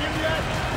him yet?